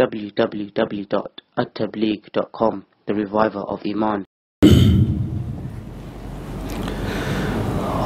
www.attableek.com The Reviver of Iman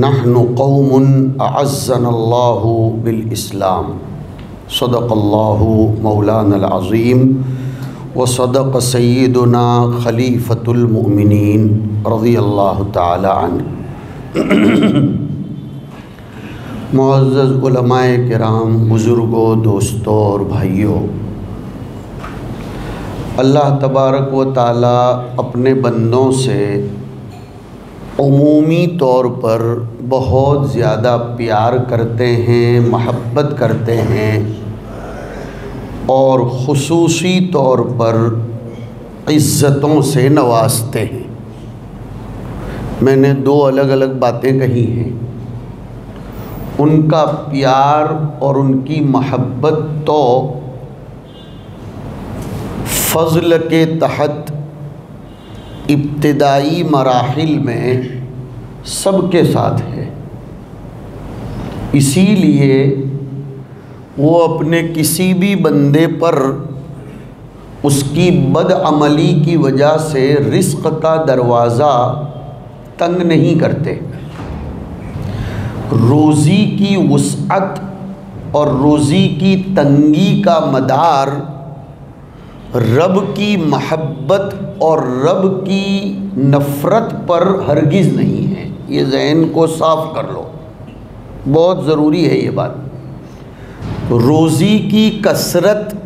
नहनु कौमन अज़नल्लाहु बिलइस्लाम सदक़ल्लाहु मौलानज़ीम व सदक सैदना खलीफ़तुलमिन रज़ी अल्लाह तन मज़्ज़माय कराम बुज़ुर्गों दोस्तों और भाइयों अल्लाह तबारक व ताली अपने बंदों से अमूमी तौर पर बहुत ज़्यादा प्यार करते हैं, महब्बत करते हैं और खसूसी तौर पर इज़्ज़तों से नवाजते हैं। मैंने दो अलग अलग बातें कही हैं। उनका प्यार और उनकी महब्बत तो फ़ज़ल के तहत इब्तदाई मराहल में सबके साथ है। इसीलिए वो अपने किसी भी बंदे पर उसकी बदअमली की वजह से रिस्क का दरवाज़ा तंग नहीं करते। रोज़ी की वसअत और रोज़ी की तंगी का मदार रब की महब्बत और रब की नफ़रत पर हरगिज़ नहीं है। ये जहन को साफ़ कर लो। बहुत ज़रूरी है ये बात। रोज़ी की कसरत,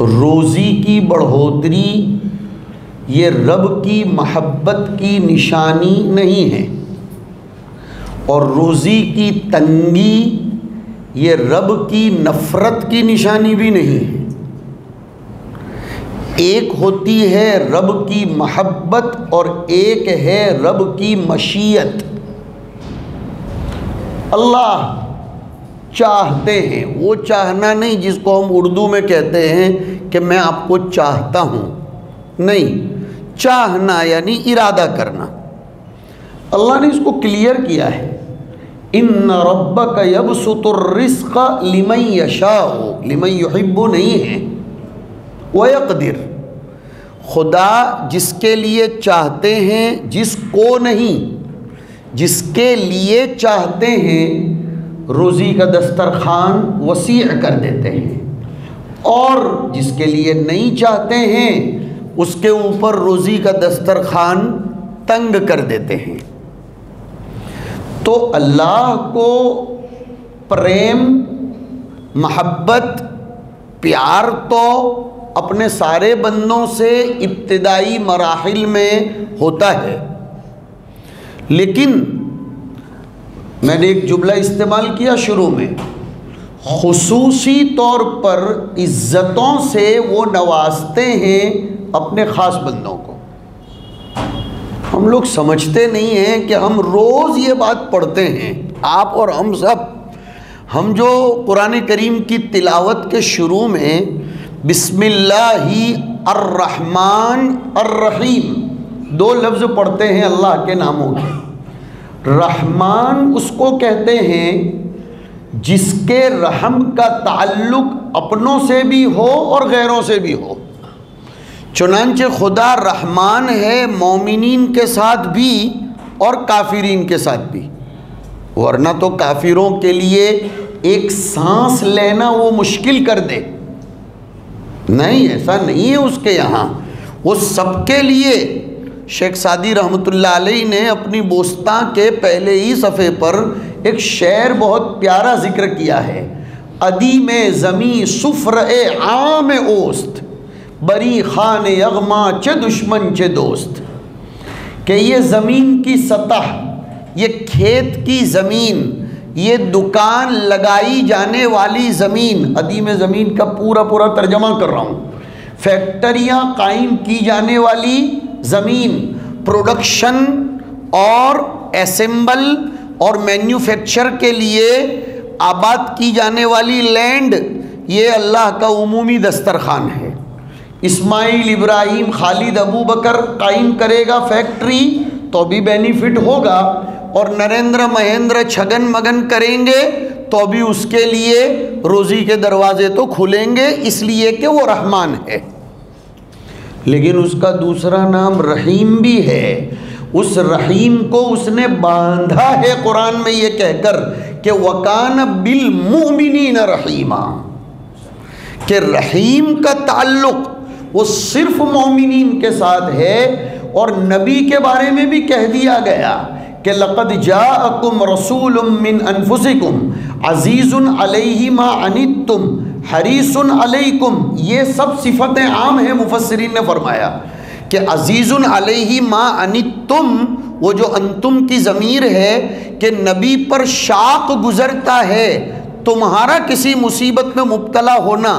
रोज़ी की बढ़ोतरी, ये रब की महब्बत की निशानी नहीं है। और रोज़ी की तंगी, ये रब की नफ़रत की निशानी भी नहीं है। एक होती है रब की महब्बत और एक है रब की मशीयत। अल्लाह चाहते हैं, वो चाहना नहीं जिसको हम उर्दू में कहते हैं कि मैं आपको चाहता हूँ। नहीं, चाहना यानी इरादा करना। अल्लाह ने इसको क्लियर किया है। इन रब का यब लिमई यशा हो लिमई युहिब्बु नहीं है, वयकदिर। खुदा जिसके लिए चाहते हैं, जिसको नहीं, जिसके लिए चाहते हैं, रोज़ी का दस्तरखान वसी कर देते हैं। और जिसके लिए नहीं चाहते हैं, उसके ऊपर रोज़ी का दस्तरखान तंग कर देते हैं। तो अल्लाह को प्रेम, महब्बत, प्यार तो अपने सारे बंदों से इब्तदाई मराहल में होता है। लेकिन मैंने एक जुमला इस्तेमाल किया शुरू में। खसूसी तौर पर इज़्ज़तों से वो नवाजते हैं अपने ख़ास बंदों को। हम लोग समझते नहीं हैं कि हम रोज़ ये बात पढ़ते हैं। आप और हम सब, हम जो कुरान करीम की तिलावत के शुरू में बिस्मिल्लाही अर्रहमान अर्रहीम। दो लफ्ज़ पढ़ते हैं अल्लाह के नामों के। रहमान उसको कहते हैं जिसके रहम का ताल्लुक अपनों से भी हो और गैरों से भी हो। चुनानचे खुदा रहमान है मोमिन के साथ भी और काफिरीन के साथ भी। वरना तो काफिरों के लिए एक सांस लेना वो मुश्किल कर दे। नहीं ऐसा नहीं है उसके यहाँ। वो सबके लिए, शेख सादी रहमतुल्लाह अलैह ने अपनी बोस्ता के पहले ही सफ़े पर एक शेर बहुत प्यारा ज़िक्र किया है। अदी में ज़मी सुफ्र आम ओस्त, बरी खान यगमा च दुश्मन च दोस्त। कि ये ज़मीन की सतह, ये खेत की ज़मीन ये दुकान लगाई जाने वाली ज़मीन अदी में ज़मीन का पूरा पूरा तर्जमा कर रहा हूँ। फैक्ट्रियाँ कायम की जाने वाली ज़मीन प्रोडक्शन और असेंबल और मैन्युफैक्चर के लिए आबाद की जाने वाली लैंड ये अल्लाह का उमूमी दस्तरखान है। इस्माइल इब्राहिम खालिद अबू बकर कायम करेगा फैक्ट्री तो भी बेनिफिट होगा। और नरेंद्र महेंद्र छगन मगन करेंगे तो भी उसके लिए रोज़ी के दरवाजे तो खुलेंगे, इसलिए कि वो रहमान है। लेकिन उसका दूसरा नाम रहीम भी है। उस रहीम को उसने बांधा है कुरान में ये कहकर कि वकान बिल मुमिनीन रहीमा। कि रहीम का ताल्लुक वो सिर्फ़ मोमिनीन के साथ है, और नबी के बारे में भी कह दिया गया कि लक़द जाअकुम रसूल मिन अनफुसिकुम, अजीज़ुन अलैहि मा अनित्तुम हरीसुन अलैकुम। ये सब सिफतें आम हैं मुफसरीन ने फरमाया। कि अजीज़ुन अलैहि मा अनित्तुम वो जो अंतुम की ज़मीर है, कि नबी पर शाक गुज़रता है, तुम्हारा किसी मुसीबत में मुब्तला होना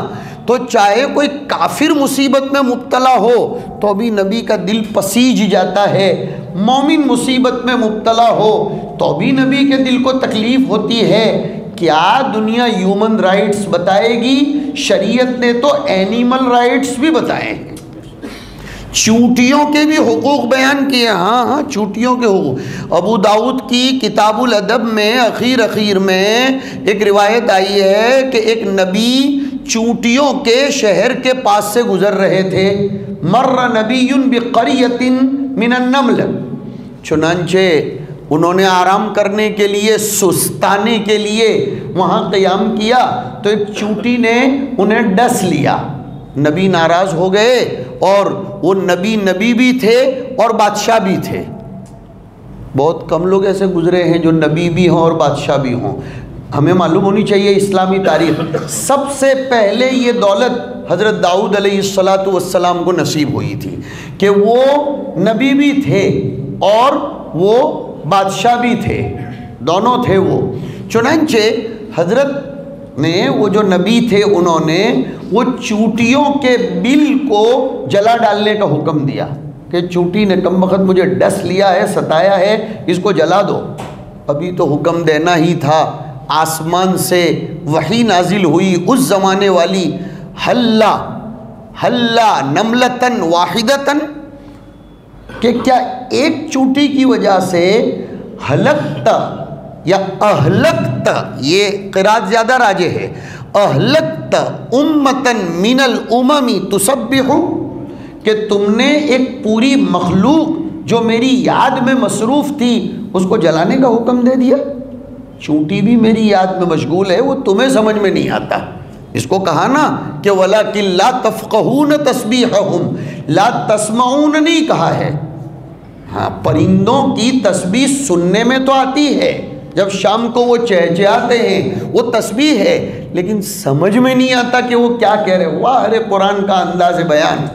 तो चाहे कोई काफिर मुसीबत में मुब्तला हो तो भी नबी का दिल पसीज जाता है। मोमिन मुसीबत में मुबतला हो तो भी नबी के दिल को तकलीफ़ होती है। क्या दुनिया ह्यूमन राइट्स बताएगी? शरीयत ने तो एनिमल राइट्स भी बताए हैं। चूटियों के भी हकूक़ बयान किए हाँ हाँ चूटियों के हकूक़। अबू दाऊद की किताबुल अदब में अखीर अखीर में एक रिवायत आई है कि एक नबी चूटियों के शहर के पास से गुज़र रहे थे। मर्र नबीन बिकरियतिन मिनन्नमल चुनानचे उन्होंने आराम करने के लिए, सुस्ताने के लिए वहाँ क़याम किया तो एक चूटी ने उन्हें डस लिया। नबी नाराज़ हो गए और वो नबी नबी भी थे और बादशाह भी थे। बहुत कम लोग ऐसे गुजरे हैं जो नबी भी हों और बादशाह भी हों। हमें मालूम होनी चाहिए इस्लामी तारीख। सबसे पहले ये दौलत हज़रत दाऊद सलाम को नसीब हुई थी कि वो नबी भी थे और वो बादशाह भी थे। दोनों थे वो। चुनाचे हज़रत ने वो जो नबी थे उन्होंने वो चूटियों के बिल को जला डालने का हुक्म दिया कि चूटी ने कम वक्त मुझे डस लिया है, सताया है, इसको जला दो। अभी तो हुक्म देना ही था। आसमान से वही नाजिल हुई उस ज़माने वाली। हल्ला हल्ला नमलतन, वाहिदतन, कि क्या एक चूटी की वजह से हलकता या अहलकता, ये किरात ज़्यादा राजे है। अहलकता उम्मतन मिनल उममी तुसब्बिहु, कि तुमने एक पूरी मखलूक जो मेरी याद में मसरूफ़ थी, उसको जलाने का हुक्म दे दिया। चूटी भी मेरी याद में मशगूल है, वो तुम्हें समझ में नहीं आता। इसको कहा ना कि वला कि ला तफ़क़ून तस्बीह ला तस्माउन नहीं कहा है। हाँ परिंदों की तस्बीह सुनने में तो आती है, जब शाम को वो चहचहाते हैं, वो तस्बीह है, लेकिन समझ में नहीं आता कि वो क्या कह रहे वाह, अरे कुरान का अंदाज बयान।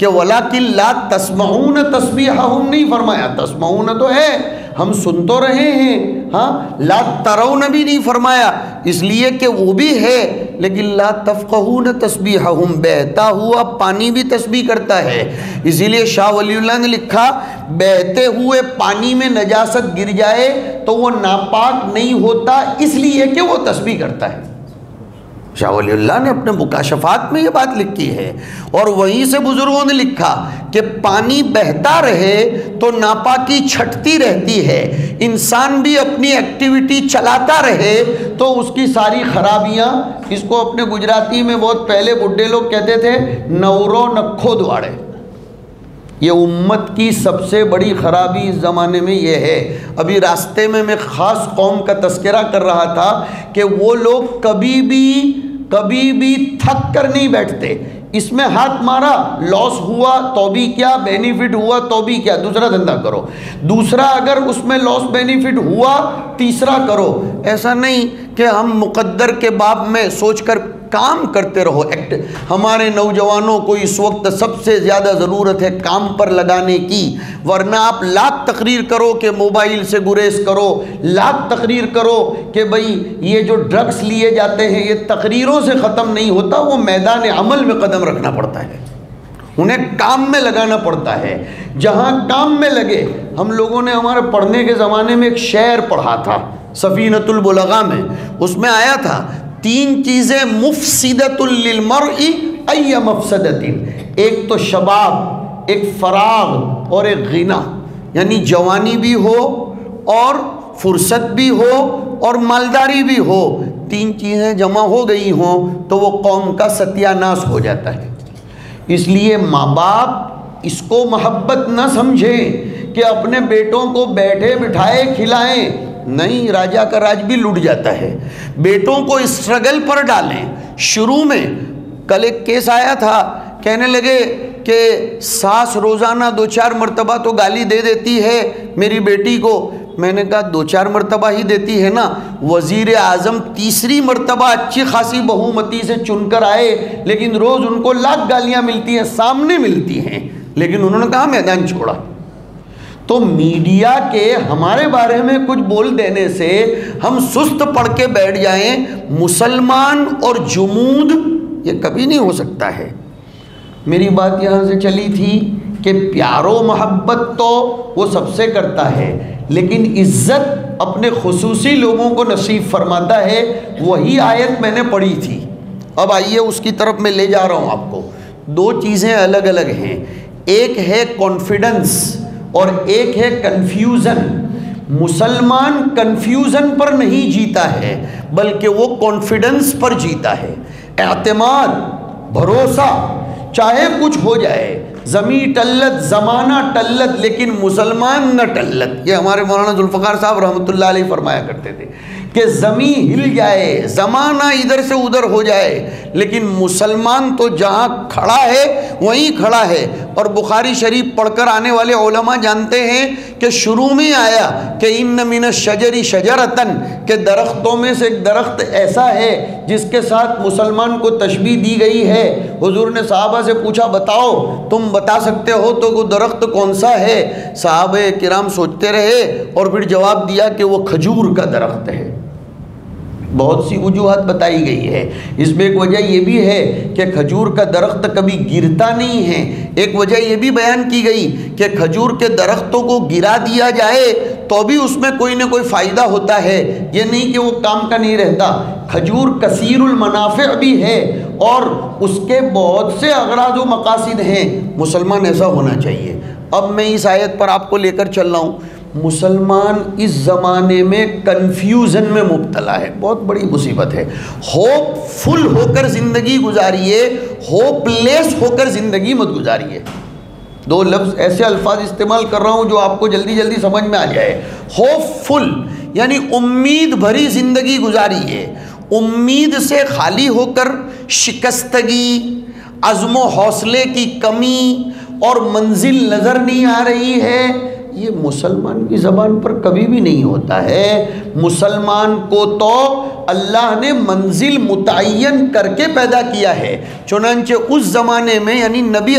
कि वला कि ला तस्माउन तस्बीह नहीं फरमाया तस्माउन तो है हम सुन तो रहे हैं। हाँ ला तरौन भी नहीं फरमाया। इसलिए कि वो भी है, लेकिन ला तफ़ून तस्बी हम बहता हुआ पानी भी तस्बी करता है। इसीलिए शाह वलील्ला ने लिखा, बहते हुए पानी में नजासत गिर जाए तो वो नापाक नहीं होता, इसलिए कि वो तस्बी करता है। शाह ने अपने मुकाशफात में ये बात लिखी है। और वहीं से बुज़ुर्गों ने लिखा कि पानी बहता रहे तो नापाकी छटती रहती है। इंसान भी अपनी एक्टिविटी चलाता रहे तो उसकी सारी खराबियाँ, इसको अपने गुजराती में बहुत पहले बुढ़े लोग कहते थे, नवरो नखो द्वाड़े ये उम्मत की सबसे बड़ी ख़राबी इस ज़माने में ये है। अभी रास्ते में मैं ख़ास कौम का तस्करा कर रहा था कि वो लोग कभी भी कभी भी थक कर नहीं बैठते। इसमें हाथ मारा लॉस हुआ तो भी क्या बेनिफिट हुआ तो भी क्या, दूसरा धंधा करो। दूसरा अगर उसमें लॉस बेनिफिट हुआ, तीसरा करो। ऐसा नहीं कि हम मुकद्दर के बाब में सोचकर काम करते रहो. एक्ट हमारे नौजवानों को इस वक्त सबसे ज़्यादा ज़रूरत है काम पर लगाने की. वरना आप लाख तकरीर करो कि मोबाइल से गुरेज करो. लाख तकरीर करो कि भाई, ये जो ड्रग्स लिए जाते हैं, ये तकरीरों से ख़त्म नहीं होता, वो मैदान अमल में कदम रखना पड़ता है. उन्हें काम में लगाना पड़ता है. जहाँ काम में लगे, हम लोगों ने हमारे पढ़ने के ज़माने में एक शेर पढ़ा था सफ़ीनतुलबुलगा में. उसमें आया था तीन चीज़ें मुफसदतुलमर मफसदतिन। एक तो शबाब, एक फराग और एक गिना। यानी जवानी भी हो और फुर्सत भी हो और मालदारी भी हो। तीन चीज़ें जमा हो गई हों तो वो कौम का सत्यानाश हो जाता है। इसलिए माँ बाप इसको मोहब्बत ना समझें कि अपने बेटों को बैठे बिठाए खिलाएँ नहीं, राजा का राज भी लुट जाता है। बेटों को स्ट्रगल पर डालें। शुरू में कल एक केस आया था, कहने लगे कि सास रोज़ाना दो चार मरतबा तो गाली दे देती है मेरी बेटी को। मैंने कहा, दो चार मरतबा ही देती है ना? वज़ीर आज़म तीसरी मरतबा अच्छी खासी बहुमती से चुनकर आए, लेकिन रोज़ उनको लाख गालियाँ मिलती हैं, सामने मिलती हैं। लेकिन उन्होंने कहा, मैदान छोड़ा। तो मीडिया के हमारे बारे में कुछ बोल देने से हम सुस्त पढ़ के बैठ जाएँ, मुसलमान और जुमूद, ये कभी नहीं हो सकता है। मेरी बात यहाँ से चली थी कि प्यारो मोहब्बत तो वो सबसे करता है, लेकिन इज़्ज़त अपने खसूसी लोगों को नसीब फरमाता है, वही आयत मैंने पढ़ी थी। अब आइए उसकी तरफ़ मैं ले जा रहा हूँ आपको। दो चीज़ें अलग अलग हैं। एक है कॉन्फिडेंस और एक है कन्फ्यूज़न मुसलमान कन्फ्यूज़न पर नहीं जीता है, बल्कि वो कॉन्फिडेंस पर जीता है. एतमाद, भरोसा, चाहे कुछ हो जाए, ज़मी टल्लत, ज़माना टल्लत, लेकिन मुसलमान न टल्लत. ये हमारे मौलाना जुल्फ़ार साहब रहमतुल्लाह फरमाया करते थे कि ज़मी हिल जाए, ज़माना इधर से उधर हो जाए, लेकिन मुसलमान तो जहाँ खड़ा है, वहीं खड़ा है. और बुखारी शरीफ पढ़कर आने वाले ओलमा जानते हैं कि शुरू में आया कि इन मिन शजरी शजरतन, के दरख्तों में से एक दरख्त ऐसा है जिसके साथ मुसलमान को तशबी दी गई है। हुजूर ने साहबा से पूछा, बताओ, तुम बता सकते हो तो वो दरख्त कौन सा है? साहब किराम सोचते रहे और फिर जवाब दिया कि वो खजूर का दरख्त है। बहुत सी वजूहत बताई गई है। इसमें एक वजह यह भी है कि खजूर का दरख्त कभी गिरता नहीं है। एक वजह यह भी बयान की गई कि खजूर के दरख्तों को गिरा दिया जाए तो भी उसमें कोई ना कोई फ़ायदा होता है। ये नहीं कि वो काम का नहीं रहता। खजूर कसीरमनाफ़ भी है और उसके बहुत से अगराज व मकासद हैं। मुसलमान ऐसा होना चाहिए। अब मैं इस आयत पर आपको लेकर चल रहा हूँ। मुसलमान इस ज़माने में कन्फ्यूज़न में मुबतला है। बहुत बड़ी मुसीबत है। होपफुल होकर ज़िंदगी गुजारिए होपलेस होकर ज़िंदगी मत गुजारिए दो लफ्ज़ ऐसे अल्फाज इस्तेमाल कर रहा हूँ जो आपको जल्दी जल्दी समझ में आ जाए। होपफुल यानी उम्मीद भरी ज़िंदगी गुजारिए उम्मीद से खाली होकर शिकस्तगी अज़म हौसले की कमी और मंजिल नज़र नहीं आ रही है। ये मुसलमान की ज़बान पर कभी भी नहीं होता है। मुसलमान को तो अल्लाह ने मंजिल मुतन करके पैदा किया है। चुनानचे उस ज़माने में, यानी नबी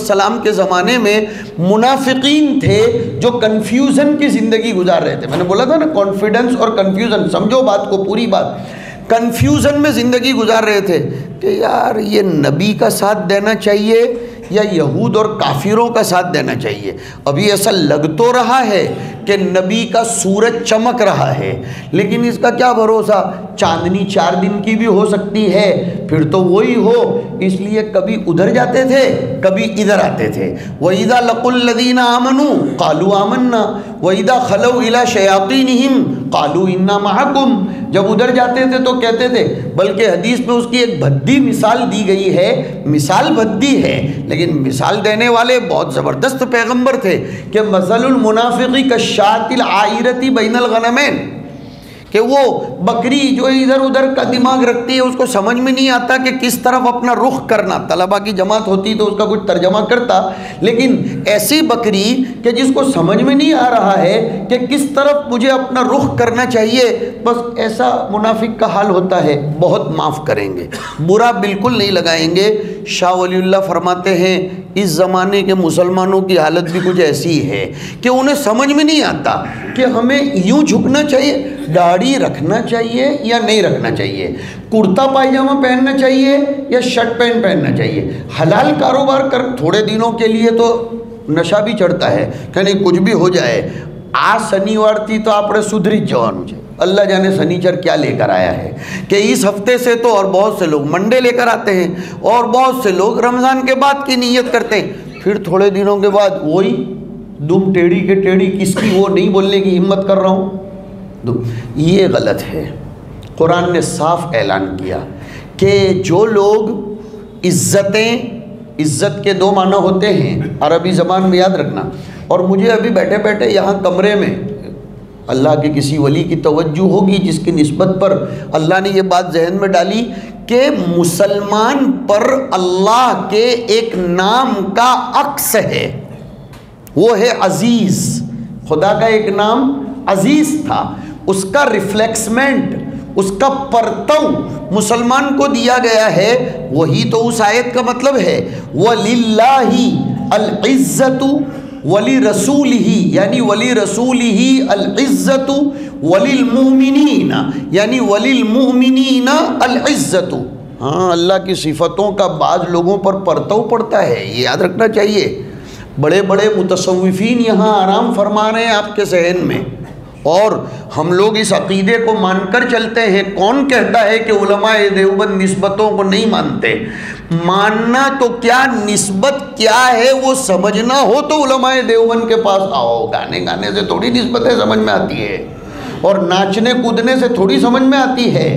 सलाम के ज़माने में मुनाफिकीन थे जो कन्फ्यूज़न की ज़िंदगी गुजार रहे थे। मैंने बोला था ना कॉन्फिडेंस और कन्फ्यूज़न समझो बात को, पूरी बात। कन्फ्यूज़न में ज़िंदगी गुजार रहे थे कि यार, ये नबी का साथ देना चाहिए या यहूद और काफिरों का साथ देना चाहिए। अभी ऐसा लग तो रहा है कि नबी का सूरज चमक रहा है, लेकिन इसका क्या भरोसा? चांदनी चार दिन की भी हो सकती है, फिर तो वही हो। इसलिए कभी उधर जाते थे, कभी इधर आते थे। वहीदा लकुल्लदीना आमनु, कालू आमन्ना। वहीदा खलऊ इला शयातीन कालू इन्ना महकुम। जब उधर जाते थे तो कहते थे, बल्कि हदीस में उसकी एक भद्दी मिसाल दी गई है, मिसाल भद्दी है, लेकिन मिसाल देने वाले बहुत ज़बरदस्त पैगंबर थे कि मसलमुनाफिकी कशातिल आयरती बैनल गनमैन। कि वो बकरी जो इधर उधर का दिमाग रखती है, उसको समझ में नहीं आता कि किस तरफ़ अपना रुख करना। तलबा की जमात होती तो उसका कुछ तर्जमा करता। लेकिन ऐसी बकरी कि जिसको समझ में नहीं आ रहा है कि किस तरफ़ मुझे अपना रुख करना चाहिए, बस ऐसा मुनाफिक का हाल होता है। बहुत माफ़ करेंगे। बुरा बिल्कुल नहीं लगाएँगे। शाह वलील्ला फरमाते हैं इस ज़माने के मुसलमानों की हालत भी कुछ ऐसी है कि उन्हें समझ में नहीं आता कि हमें यूं झुकना चाहिए दाढ़ी रखना चाहिए या नहीं रखना चाहिए कुर्ता पायजामा पहनना चाहिए या शर्ट पैंट पहनना चाहिए हलाल कारोबार कर थोड़े दिनों के लिए तो नशा भी चढ़ता है कहीं कुछ भी हो जाए आ शनिवार थी तो आप सुधरी જવાનું છે अल्लाह जाने सनीचर क्या लेकर आया है? कि इस हफ़्ते से तो और बहुत से लोग मंडे लेकर आते हैं और बहुत से लोग रमज़ान के बाद की नीयत करते हैं। फिर थोड़े दिनों के बाद वही दुम टेढ़ी के टेढ़ी किसकी वो नहीं बोलने की हिम्मत कर रहा हूँ? ये गलत है। कुरान ने साफ़ ऐलान किया कि जो लोग इज़्ज़तें, इज़्ज़त के दो माना होते हैं, अरबी ज़बान में याद रखना। और मुझे अभी बैठे बैठे यहाँ कमरे में अल्लाह के किसी वली की तवज्जो होगी जिसकी नस्बत पर अल्लाह ने ये बात जहन में डाली कि मुसलमान पर अल्लाह के एक नाम का अक्स है। वो है अज़ीज़। खुदा का एक नाम अज़ीज़ था। उसका रिफ्लेक्समेंट, उसका परतव मुसलमान को दिया गया है। वही तो उस आयत का मतलब है। वलिल्लाही अल इज़्ज़तु वली रसूल ही यानी वली रसूल ही अल्ज़त ना यानी वलिलमुमिनीन अल्ज़त हाँ अल्लाह की सिफतों का बाज़ लोगों पर परतव पड़ता है, ये याद रखना चाहिए। बड़े बड़े मुतसविफ़ीन यहाँ आराम फरमा रहे हैं आपके जहन में। और हम लोग इस अकीदे को मानकर चलते हैं। कौन कहता है कि उलमाए देवबंद नस्बतों को नहीं मानते? मानना तो क्या, नस्बत क्या है वो समझना हो तो उलमाए देवबंद के पास आओ। गाने गाने से थोड़ी नस्बतें समझ में आती है और नाचने कूदने से थोड़ी समझ में आती है।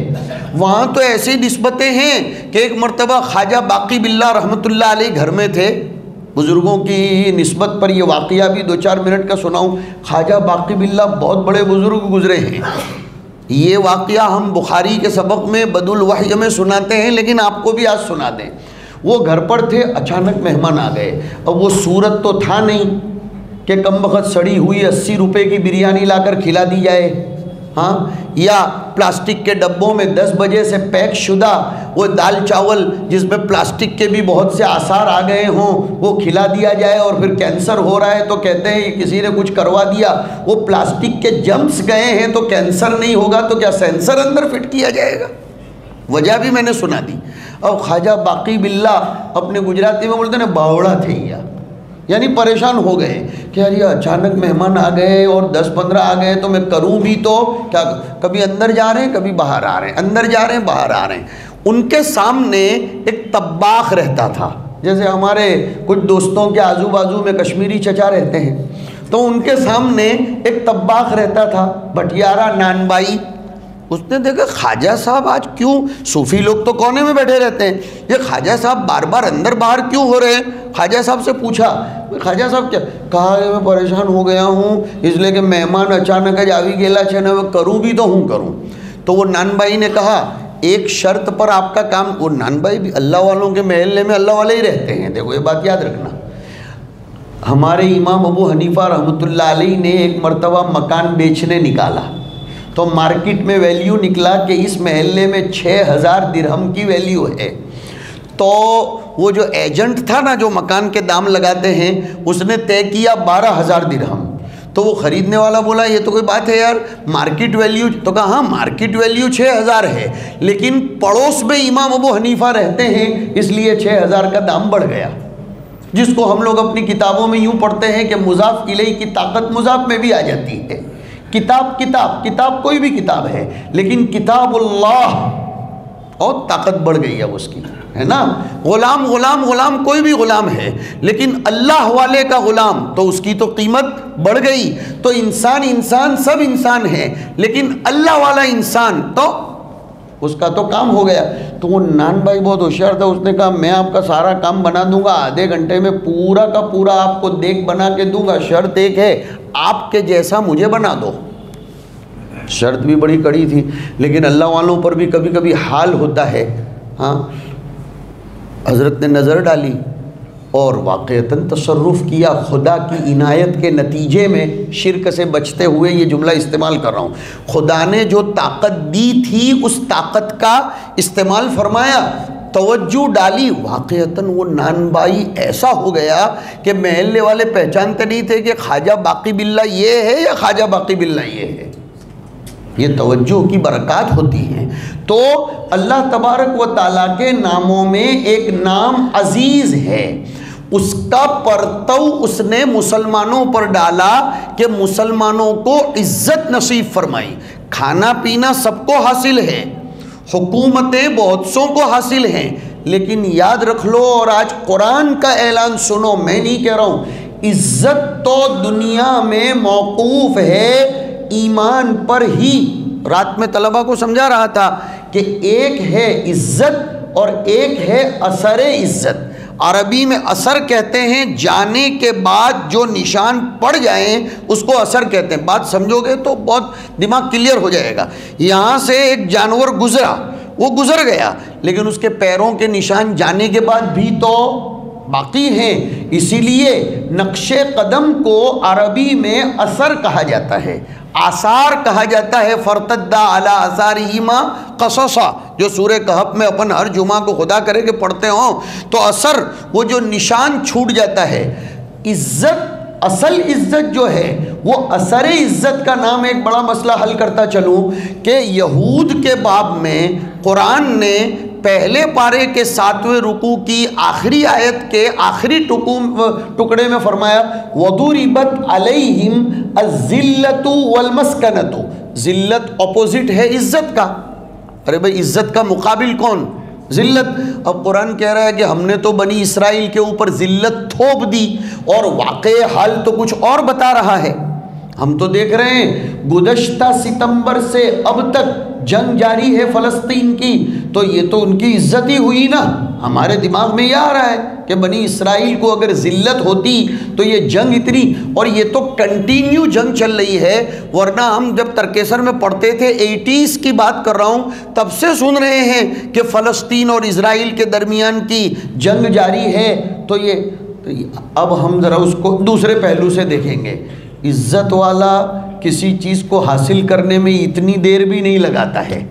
वहाँ तो ऐसी नस्बतें हैं कि एक मरतबा ख्वाजा बाकी बिल्ला रहमतुल्लाह अलैह घर में थे। बुज़ुर्गों की नस्बत पर यह वाक़ भी दो चार मिनट का सुनाऊँ। ख्वाजा बाकी बिल्ला बहुत बड़े बुज़ुर्ग गुजरे हैं। ये वाक़ हम बुखारी के सबक में, बदुल वही में सुनाते हैं, लेकिन आपको भी आज सुना दें। वो घर पर थे, अचानक मेहमान आ गए। अब वो सूरत तो था नहीं कि कम वक्त सड़ी हुई अस्सी रुपये की बिरयानी लाकर खिला दी जाए। हाँ या प्लास्टिक के डब्बों में 10 बजे से पैक शुदा वो दाल चावल जिसमें प्लास्टिक के भी बहुत से आसार आ गए हों, वो खिला दिया जाए और फिर कैंसर हो रहा है तो कहते हैं किसी ने कुछ करवा दिया। वो प्लास्टिक के जम्स गए हैं तो कैंसर नहीं होगा तो क्या सेंसर अंदर फिट किया जाएगा? वजह भी मैंने सुना दी। अब ख्वाजा बाकी बिल्ला अपने गुजराती में बोलते ना, बावड़ा थे या। यानी परेशान हो गए कि यार ये अचानक मेहमान आ गए और दस पंद्रह आ गए तो मैं करूँ भी तो क्या कभी अंदर जा रहे हैं, कभी बाहर आ रहे हैं। अंदर जा रहे हैं, बाहर आ रहे हैं। उनके सामने एक तब्बाख रहता था। जैसे हमारे कुछ दोस्तों के आजू बाजू में कश्मीरी चचा रहते हैं तो उनके सामने एक तब्बाख रहता था। भटियारा नानबाई उसने देखा ख्वाजा साहब आज क्यों? सूफी लोग तो कोने में बैठे रहते हैं। ये ख्वाजा साहब बार बार अंदर बाहर क्यों हो रहे हैं? ख्वाजा साहब से पूछा, ख्वाजा साहब, क्या, कहा मैं परेशान हो गया हूँ। इसलिए कि मेहमान अचानक आज आवी गेला छे मैं करूँ भी तो हूँ, करूँ। तो वो नान भाई ने कहा, एक शर्त पर आपका काम, वो नान भाई भी अल्लाह वालों के महल्ले में अल्लाह वाले ही रहते हैं। देखो, ये बात याद रखना। हमारे इमाम अबू हनीफा रहमतुल्लाह अलैह ने एक मरतबा मकान बेचने निकाला। तो मार्केट में वैल्यू निकला कि इस महल्ले में छः हज़ार दिरहम की वैल्यू है। तो वो जो एजेंट था ना, जो मकान के दाम लगाते हैं, उसने तय किया बारह हज़ार दिरहम। तो वो ख़रीदने वाला बोला, ये तो कोई बात है यार, मार्केट वैल्यू तो कहा हाँ मार्केट वैल्यू छः हज़ार है, लेकिन पड़ोस में इमाम अबू हनीफा रहते हैं, इसलिए छः हज़ार का दाम बढ़ गया। जिसको हम लोग अपनी किताबों में यूँ पढ़ते हैं कि मुजाफ इलई की ताकत मुजाफ में भी आ जाती है। किताब किताब किताब कोई भी किताब है, लेकिन किताबुल्लाह, और ताकत बढ़ गई अब उसकी, है ना? ग़ुलाम ग़ुलाम ग़ुलाम कोई भी ग़ुलाम है, लेकिन अल्लाह वाले का ग़ुलाम तो उसकी तो कीमत बढ़ गई तो इंसान इंसान, सब इंसान है, लेकिन अल्लाह वाला इंसान तो उसका तो काम हो गया। तो वो नान भाई बहुत होशियार था, उसने कहा, मैं आपका सारा काम बना दूँगा, आधे घंटे में पूरा का पूरा आपको देख बना के दूँगा, शर्त एक है आपके जैसा मुझे बना दो। शर्त भी बड़ी कड़ी थी, लेकिन अल्लाह वालों पर भी कभी कभी हाल होता है। हाँ। हज़रत ने नज़र डाली और वाक़ता तसरुफ़ किया, खुदा की इनायत के नतीजे में शिरक से बचते हुए ये जुमला इस्तेमाल कर रहा हूँ। खुदा ने जो ताकत दी थी, उस ताकत का इस्तेमाल फरमाया तवज्जो डाली। वाक़ता वो नानबाई ऐसा हो गया कि महल्ले वाले पहचानते नहीं थे कि ख्वाजा बाकी बिल्ला ये है या ख्वाजा बाकी बिल्ला ये है। ये तवज्जो की बरक़ात होती है। तो अल्लाह तबारक व ताली के नामों में एक नाम अज़ीज़ है। उसका परतव उसने मुसलमानों पर डाला कि मुसलमानों को इज़्ज़त नसीब फरमाई। खाना पीना सबको हासिल है। हुकूमतें बहुत सौ को हासिल हैं, लेकिन याद रख लो और आज कुरान का ऐलान सुनो, मैं नहीं कह रहा हूँ, इज़्ज़त तो दुनिया में मौकूफ़ है, ईमान पर ही। रात में तलबा को समझा रहा था कि एक है इज़्ज़त और एक है असर इज़्ज़त अरबी में असर कहते हैं, जाने के बाद जो निशान पड़ जाए, उसको असर कहते हैं। बात समझोगे तो बहुत दिमाग क्लियर हो जाएगा। यहाँ से एक जानवर गुजरा, वो गुजर गया, लेकिन उसके पैरों के निशान जाने के बाद भी तो बाकी हैं। इसीलिए नक्शे कदम को अरबी में असर कहा जाता है। आसार कहा जाता है, फ़रतद्दा अला आसार हीमा कससा। जो सूर्य कहब में अपन हर जुमा को खुदा करे के पढ़ते हों तो असर, वो जो निशान छूट जाता है। इज़्ज़त, असल इज़्ज़त जो है, वो असर इज़्ज़त का नाम एक बड़ा मसला हल करता चलूँ कि यहूद के बाब में कुरान ने पहले पारे के सातवें रुकू की आखिरी आयत के आखिरी टुकू, टुकड़े में फरमाया, वदूरिबत अलहिम अजिल्लतु वलमस्कनतु. जिल्लत अपोजिट है इज़्ज़त का। अरे भाई, इज़्ज़त का मुकाबिल कौन? जिल्लत। अब कुरान कह रहा है कि हमने तो बनी इसराइल के ऊपर जिल्लत थोप दी और वाक़ हाल तो कुछ और बता रहा है। हम तो देख रहे हैं गुजश्ता सितंबर से अब तक जंग जारी है फ़लस्तीन की। तो ये तो उनकी इज़्ज़त ही हुई ना। हमारे दिमाग में यह आ रहा है कि बनी इसराइल को अगर ज़िल्लत होती तो ये जंग इतनी और ये तो कंटिन्यू जंग चल रही है। वरना हम जब तरकेसर में पढ़ते थे एटीज़ की बात कर रहा हूँ तब से सुन रहे हैं कि फ़लस्तीन और इसराइल के दरमियान की जंग जारी है। तो ये, तो ये अब हम ज़रा उसको दूसरे पहलू से देखेंगे। इज़्ज़त वाला किसी चीज़ को हासिल करने में इतनी देर भी नहीं लगाता है।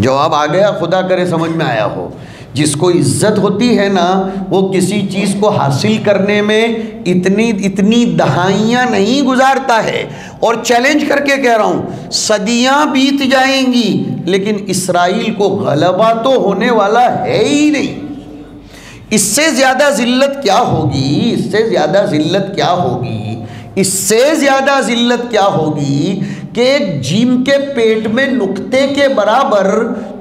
जवाब आ गया, खुदा करे समझ में आया हो। जिसको इज़्ज़त होती है ना, वो किसी चीज़ को हासिल करने में इतनी इतनी दहाइयाँ नहीं गुजारता है। और चैलेंज करके कह रहा हूँ, सदियाँ बीत जाएँगी, लेकिन इसराइल को गलबा तो होने वाला है ही नहीं। इससे ज़्यादा ज़िल्लत क्या होगी? इससे ज़्यादा ज़िल्लत क्या होगी? इससे ज़्यादा ज़िल्लत क्या होगी कि एक जीम के पेट में नुक्ते के बराबर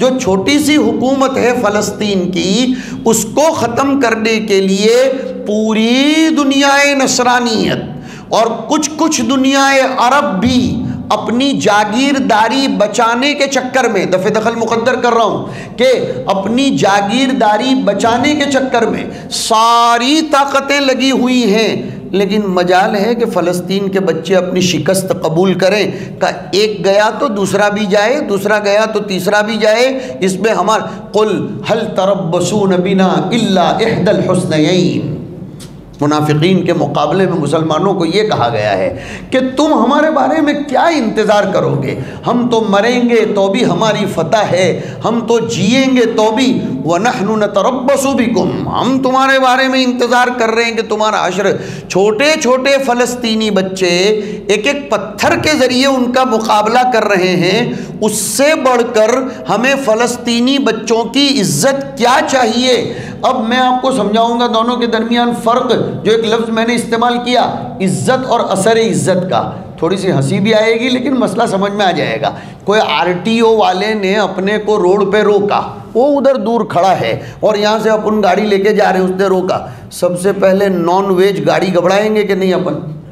जो छोटी सी हुकूमत है फ़लस्तीन की, उसको ख़त्म करने के लिए पूरी दुनियाए नसरानियत और कुछ कुछ दुनियाए अरब भी अपनी जागीरदारी बचाने के चक्कर में, दफ़े दखल मुकद्दर कर रहा हूँ कि अपनी जागीरदारी बचाने के चक्कर में सारी ताकतें लगी हुई हैं। लेकिन मजाल है कि फ़लस्तीन के बच्चे अपनी शिकस्त कबूल करें, का एक गया तो दूसरा भी जाए, दूसरा गया तो तीसरा भी जाए, इसमें हमार, कुल हल तरब बसू नबीना इल्ला एहदल मुनाफिकीन के मुकाबले में मुसलमानों को ये कहा गया है कि तुम हमारे बारे में क्या इंतज़ार करोगे? हम तो मरेंगे तो भी हमारी फतह है। हम तो जिएँगे तो भी। व नहन तरबसु भी गुम हम तुम्हारे बारे में इंतज़ार कर रहे हैं कि तुम्हारा अशर छोटे छोटे फ़लस्तीनी बच्चे एक एक पत्थर के ज़रिए उनका मुकाबला कर रहे हैं। उससे बढ़कर हमें फ़लस्तीनी बच्चों की इज़्ज़त क्या चाहिए? अब मैं आपको समझाऊँगा दोनों के दरमियान फ़र्क, जो एक लफ्ज़ मैंने इस्तेमाल किया, इज़्ज़त और असर इज़्ज़त का। थोड़ी सी हँसी भी आएगी, लेकिन मसला समझ में आ जाएगा। कोई आरटीओ वाले ने अपने को रोड पे रोका, वो उधर दूर खड़ा है, और यहाँ से अपन गाड़ी लेके जा रहे हैं, उसने रोका। सबसे पहले नॉन वेज गाड़ी घबराएँगे कि नहीं अपन?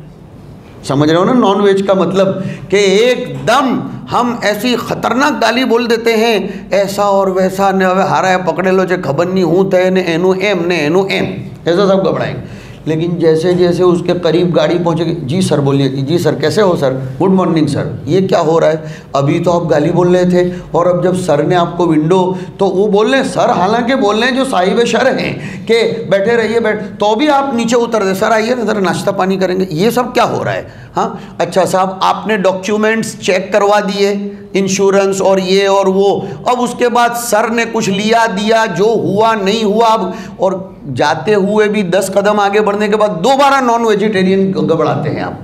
समझ रहे हो ना? नॉन वेज का मतलब कि एकदम हम ऐसी खतरनाक गाली बोल देते हैं, ऐसा और वैसा, ने हवे हारा है पकड़े लो, जो खबर नहीं, हूँ तय ने, एनु, एम, ने, एनु, एम। ऐसा सब घबराएँगे। लेकिन जैसे जैसे उसके करीब गाड़ी पहुंचेगी, जी सर बोलिए जी सर, कैसे हो सर? Good morning sir. ये क्या हो रहा है? अभी तो आप गाली बोल रहे थे। और अब जब सर ने आपको विंडो तो वो बोल रहे हैं, सर, हालाँकि बोल रहे हैं जो साहिब शर हैं कि बैठे रहिए, बैठ तो भी आप नीचे उतर दे सर, आइए ना सर नाश्ता पानी करेंगे। ये सब क्या हो रहा है? हाँ अच्छा साहब, आपने डॉक्यूमेंट्स चेक करवा दिए इंश्योरेंस और ये और वो। अब उसके बाद सर ने कुछ लिया, दिया, जो हुआ, नहीं हुआ, अब और जाते हुए भी दस कदम आगे बढ़ने के बाद दोबारा नॉन वेजिटेरियन घबराते हैं आप।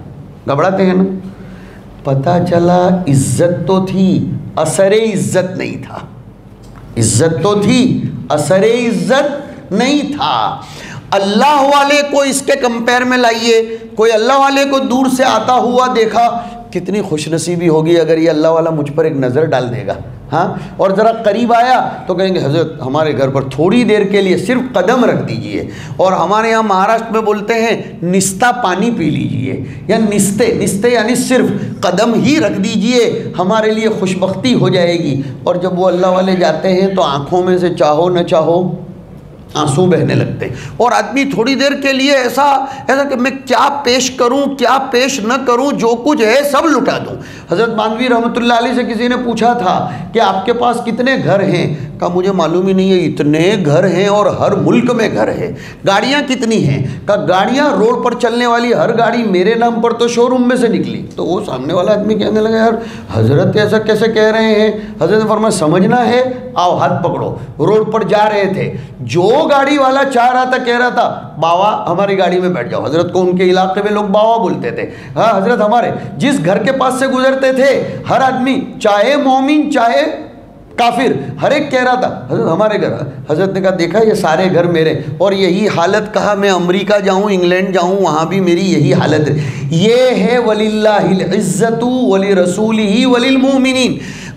घबराते हैं ना? पता चला इज़्ज़त तो थी, असर इज़्ज़त नहीं था। इज़्ज़त तो थी, असर इज़्ज़त नहीं था। अल्लाह वाले को इसके कंपेयर में लाइए कोई अल्लाह वाले को दूर से आता हुआ देखा, कितनी खुशनसीबी होगी अगर ये अल्लाह वाला मुझ पर एक नज़र डाल देगा। हाँ? और ज़रा करीब आया तो कहेंगे, हज़रत, हमारे घर पर थोड़ी देर के लिए सिर्फ़ कदम रख दीजिए और हमारे यहाँ महाराष्ट्र में बोलते हैं, निस्ता पानी पी लीजिए। या निस्ते निस्ते यानी सिर्फ़ कदम ही रख दीजिए, हमारे लिए खुशबख्ती हो जाएगी। और जब वो अल्लाह वाले जाते हैं तो आँखों में से चाहो न चाहो आँसू बहने लगते और आदमी थोड़ी देर के लिए ऐसा ऐसा कि मैं क्या पेश करूँ, क्या पेश न करूँ, जो कुछ है सब लुटा दूँ। हज़रत मानवी रहमतुल्लाह से किसी ने पूछा था कि आपके पास कितने घर हैं? का मुझे मालूम ही नहीं है, इतने घर हैं और हर मुल्क में घर है। गाड़ियाँ कितनी हैं? का गाड़ियाँ रोड पर चलने वाली हर गाड़ी मेरे नाम पर तो शोरूम में से निकली। तो वो सामने वाला आदमी कहने लगा, यार, हज़रत ऐसा कैसे कह रहे हैं? हज़रत फरमा समझना है, आओ हाथ पकड़ो। रोड पर जा रहे थे। जो गाड़ी वाला चाह रहा था, कह रहा था बाबा हमारी गाड़ी में बैठ जाओ। हज़रत को उनके इलाके में लोग बाबा बोलते थे। हाँ हज़रत, हमारे, जिस घर के पास से गुजरते थे, हर आदमी, चाहे मोमिन, चाहे काफिर, हर एक कह रहा था, हज़रत, हमारे घर, हज़रत ने कहा, देखा, ये सारे घर मेरे और यही हालत, कहा मैं अमेरिका जाऊँ, इंग्लैंड जाऊँ, वहाँ भी मेरी यही हालत है। ये है वलील्ला इज़्ज़तु वली रसूल ही वलिल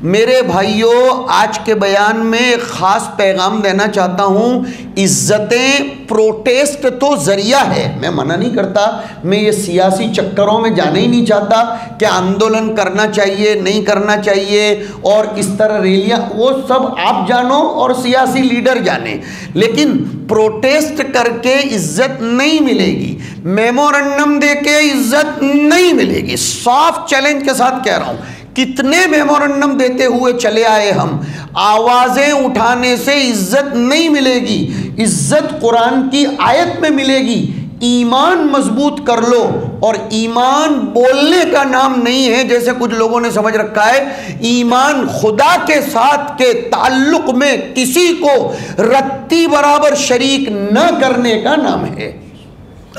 मेरे भाइयों, आज के बयान में ख़ास पैगाम देना चाहता हूँ, इज़्ज़तें प्रोटेस्ट तो ज़रिया है। मैं मना नहीं करता, मैं ये सियासी चक्करों में जाना ही नहीं चाहता कि आंदोलन करना चाहिए, नहीं करना चाहिए, और इस तरह रैलियाँ, वो सब आप जानो और सियासी लीडर जाने। लेकिन प्रोटेस्ट करके इज़्ज़त नहीं मिलेगी। मेमोरेंडम दे के इज़्ज़त नहीं मिलेगी। साफ़ चैलेंज के साथ कह रहा हूँ, कितने मेमोरेंडम देते हुए चले आए हम? आवाज़ें उठाने से इज़्ज़त नहीं मिलेगी। इज़्ज़त कुरान की आयत में मिलेगी। ईमान मज़बूत कर लो। और ईमान बोलने का नाम नहीं है, जैसे कुछ लोगों ने समझ रखा है। ईमान खुदा के साथ के ताल्लुक में किसी को रत्ती बराबर शरीक न करने का नाम है।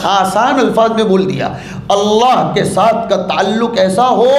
आसान अल्फाज में बोल दिया। अल्लाह के साथ का ताल्लुक ऐसा हो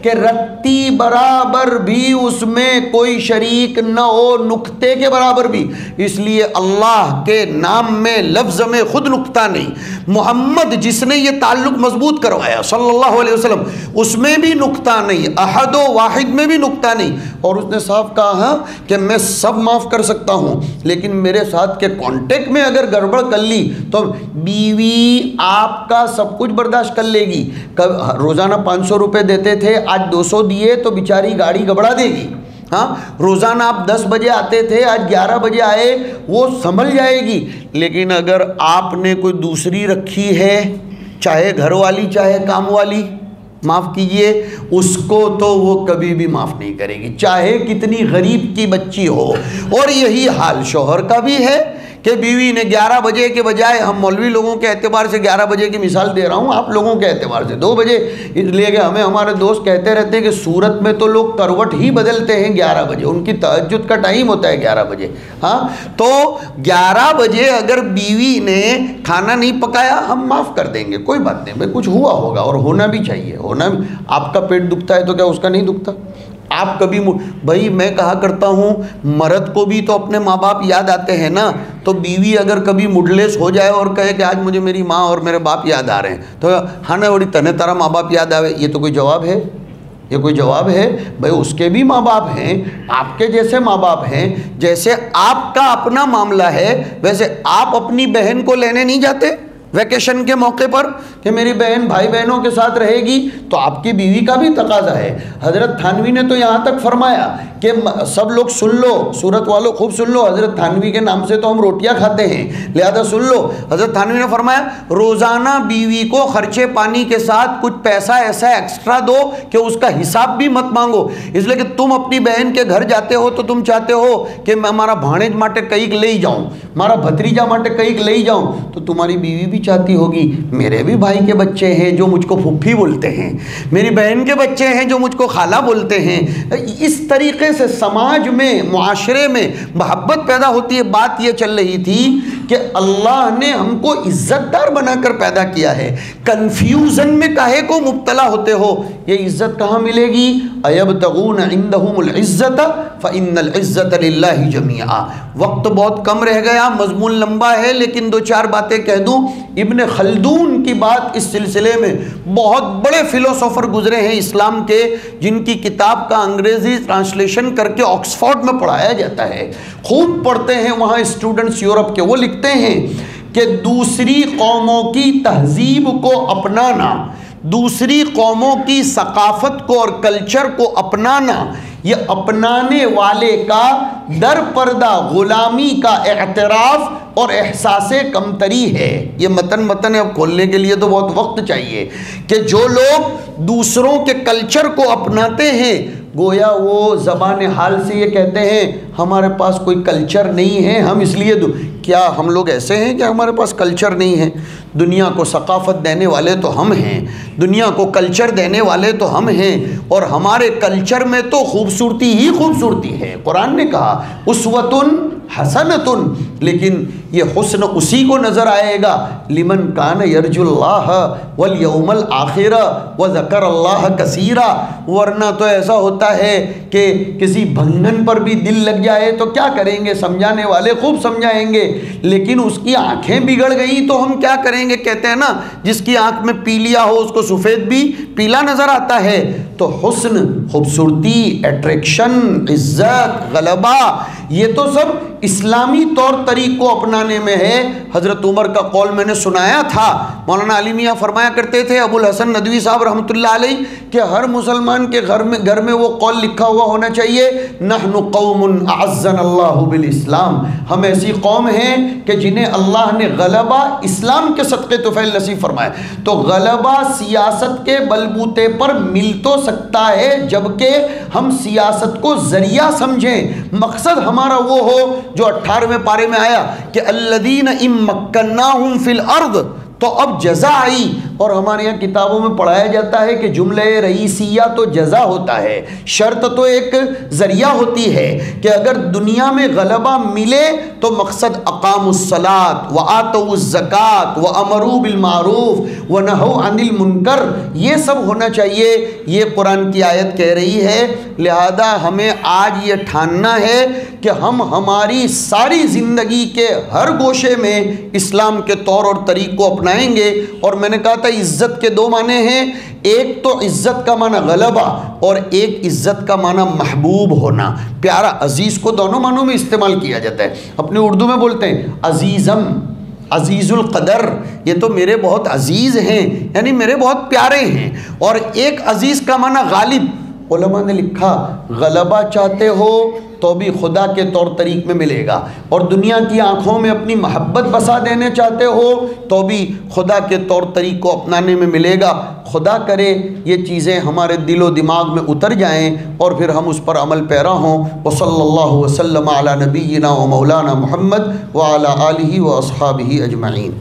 कि रत्ती बराबर भी उसमें कोई शरीक न हो, नुक्ते के बराबर भी। इसलिए अल्लाह के नाम में, लफ्ज़ में खुद नुकता नहीं। मोहम्मद जिसने ये ताल्लुक मज़बूत करवाया, सल्लल्लाहु अलैहि वसल्लम, उसमें भी नुकता नहीं, अहद वाहिद में भी नुकता नहीं। और उसने साफ़ कहा कि मैं सब माफ़ कर सकता हूँ, लेकिन मेरे साथ के कांटेक्ट में अगर गड़बड़ कर ली तो बीवी आपका सब कुछ बर्दाश्त कर लेगी। कब, रोज़ाना पाँच सौ रुपये देते थे आज 200 दिए तो बेचारी गाड़ी गबड़ा देगी। हाँ रोज़ाना आप 10 बजे आते थे, आज 11 बजे आए, वो संभल जाएगी। लेकिन अगर आपने कोई दूसरी रखी है, चाहे घर वाली, चाहे काम वाली, माफ़ कीजिए, उसको तो वो कभी भी माफ़ नहीं करेगी, चाहे कितनी गरीब की बच्ची हो। और यही हाल शोहर का भी है कि बीवी ने 11 बजे के बजाय हम मौलवी लोगों के एतबार से 11 बजे की मिसाल दे रहा हूँ, आप लोगों के एतबार से। दो बजे, इसलिए कि हमें हमारे दोस्त कहते रहते हैं कि सूरत में तो लोग करवट ही बदलते हैं 11 बजे, उनकी तहजद का टाइम होता है 11 बजे। हाँ तो 11 बजे अगर बीवी ने खाना नहीं पकाया, हम माफ़ कर देंगे, कोई बात नहीं, भाई, कुछ हुआ होगा और होना भी चाहिए, होना भी। आपका पेट दुखता है तो क्या उसका नहीं दुखता? आप कभी भाई, मैं कहा करता हूँ, मर्द को भी तो अपने माँ बाप याद आते हैं ना? तो बीवी अगर कभी मुडलेस हो जाए और कहे कि आज मुझे मेरी माँ और मेरे बाप याद आ रहे हैं तो हाँ ना, बड़ी तने तारा माँ बाप याद आवे। ये तो कोई जवाब है? ये कोई जवाब है? भाई, उसके भी माँ बाप हैं, आपके जैसे माँ बाप हैं, जैसे आपका अपना मामला है, वैसे आप अपनी बहन को लेने नहीं जाते? वैकेशन के मौके पर कि मेरी बहन भाई बहनों के साथ रहेगी तो आपकी बीवी का भी तकाजा है। हज़रत थानवी ने तो यहाँ तक फरमाया कि सब लोग सुन लो, सूरत वालों खूब सुन लो, हज़रत थानवी के नाम से तो हम रोटियाँ खाते हैं, लिहाजा सुन लो। हज़रत थानवी ने फरमाया, रोज़ाना बीवी को खर्चे पानी के साथ कुछ पैसा ऐसा एक्स्ट्रा दो कि उसका हिसाब भी मत मांगो। इसलिए कि तुम अपनी बहन के घर जाते हो तो तुम चाहते हो कि मैं हमारा भाणेज माटे कई ले जाऊँ, हमारा भतीजा माटे कई ले जाऊँ तो तुम्हारी बीवी भी चाहती होगी। मेरे भी भाई के बच्चे हैं जो मुझको फुफ्फी बोलते हैं। मेरी बहन के बच्चे हैं जो मुझको खाला बोलते हैं। इस तरीके से समाज में, मुआशरे में मोहब्बत पैदा होती है। बात यह चल रही थी कि अल्लाह ने हमको इज्जतदार बनाकर पैदा किया है। कन्फ्यूज़न में काहे को मुबतला होते हो? ये इज़्ज़त कहाँ मिलेगी? अयब जमिया वक्त बहुत कम रह गया, मजमून लंबा है, लेकिन दो चार बातें कह दूँ। इबन खलदून की बात इस सिलसिले में बहुत बड़े फ़िलोसोफ़र गुजरे हैं इस्लाम के, जिनकी किताब का अंग्रेज़ी ट्रांसलेशन करके ऑक्सफोर्ड में पढ़ाया जाता है। खूब पढ़ते हैं वहाँ स्टूडेंट्स यूरोप के, वो लिखते हैं कि दूसरी कौमों की तहजीब को अपनाना दूसरी कौमों की सकाफ़त को और कल्चर को अपनाना, ये अपनाने वाले का दर पर्दा ग़ुलामी का एतराफ़ और एहसास कमतरी है। ये मतन मतन अब खोलने के लिए तो बहुत वक्त चाहिए कि जो लोग दूसरों के कल्चर को अपनाते हैं, गोया वो ज़बान हाल से ये कहते हैं, हमारे पास कोई कल्चर नहीं है, हम इसलिए क्या हम लोग ऐसे हैं कि हमारे पास कल्चर नहीं है? दुनिया को सकाफ़त देने वाले तो हम हैं, दुनिया को कल्चर देने वाले तो हम हैं, और हमारे कल्चर में तो खूबसूरती ही खूबसूरती है। कुरान ने कहा उस उसवतुन हसनतुन, लेकिन ये हुस्न उसी को नज़र आएगा। लिमन कान यरजुल्लाह वल यौमल आखिर व ज़कर अल्लाह कसीरा। वरना तो ऐसा होता है कि किसी भंगन पर भी दिल लग जाए तो क्या करेंगे? समझाने वाले खूब समझाएँगे, लेकिन उसकी आँखें बिगड़ गई तो हम क्या करेंगे? कहते हैं ना, जिसकी आँख में पीलिया हो उसको सफ़ेद भी पीला नज़र आता है। तो हुस्न, खूबसूरती अट्रैक्शन इज़्ज़त, गलबा ये तो सब इस्लामी तौर तरीक़ को अपनाने में है। हज़रत उमर का कौल मैंने सुनाया था। मौलाना अली मियाँ फरमाया करते थे, अबुल हसन नदवी साहब रहमतुल्लाह अलैह, कि हर मुसलमान के घर में घर में वो कौल लिखा हुआ होना चाहिए, नहनु अल्लाह इस्लाम। हम ऐसी कौम हैं कि जिन्हें अल्लाह ने गलबा इस्लाम के सदक़े तोफ़ैल नसीब फरमाए तो गलबा सियासत के बलबूते पर मिल तो सकता है, जबकि हम सियासत को ज़रिया समझें। मकसद हमारा वो हो जो अट्ठारहवें पारे में आया कि अल्लदीन इम मक्कन्ना फिल अर्द तो अब जजा आई और हमारे यहाँ किताबों में पढ़ाया जाता है कि जुमले रईसिया तो जजा होता है, शर्त तो एक ज़रिया होती है कि अगर दुनिया में गलबा मिले तो मकसद अकामसलात व आतज़क़ात व अमरू बिलमारूफ व नहो अनिल मुनकर, ये सब होना चाहिए। ये कुरान की आयत कह रही है, लिहाजा हमें आज ये ठानना है कि हम हमारी सारी ज़िंदगी के हर गोशे में इस्लाम के तौर और तरीक़ को अपनाएँगे। और मैंने कहा था इज़्ज़त के दो माने हैं। एक तो इज़्ज़त का माना गलबा और एक इज़्ज़त का माना महबूब होना। प्यारा अज़ीज़ को दोनों मानों में इस्तेमाल किया जाता है। अपने उर्दू में बोलते हैं, अज़ीज़म, अज़ीज़ुल कदर, ये तो मेरे बहुत अज़ीज़ हैं, यानी मेरे बहुत प्यारे हैं। और एक अज़ीज़ का माना गालिब उलमा ने लिखा, गलबा चाहते हो तो भी खुदा के तौर तरीक़ में मिलेगा। और दुनिया की आँखों में अपनी महब्बत बसा देने चाहते हो तो भी खुदा के तौर तरीक़ को अपनाने में मिलेगा। खुदा करे, ये चीज़ें हमारे दिलो दिमाग में उतर जाएँ और फिर हम उस पर अमल पैरा हों। वसल्ला वसलम नबीना मौलाना मोहम्मद वाली व असहाबी अजमाइन।